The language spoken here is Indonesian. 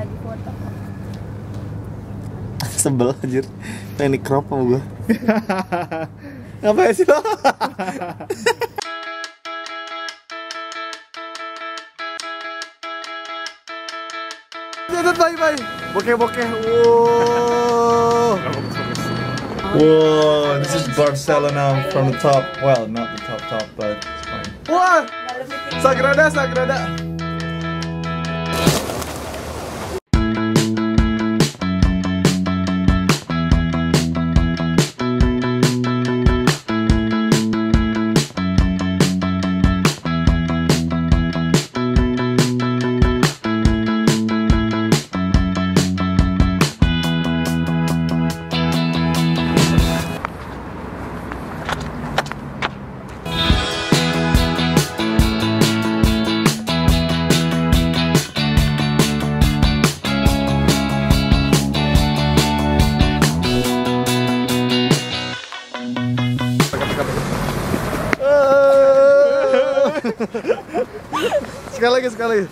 lagi foto. Sebel anjir. Pengen di crop sama gue. Ngapain sih lo? Jangan bye bye. Bokeh bokeh. Wow. Whoa, this is Barcelona from the top. Well, not the top top, but it's fine. Wah, Sagrada, Sagrada. Sekali lagi sekali lagi.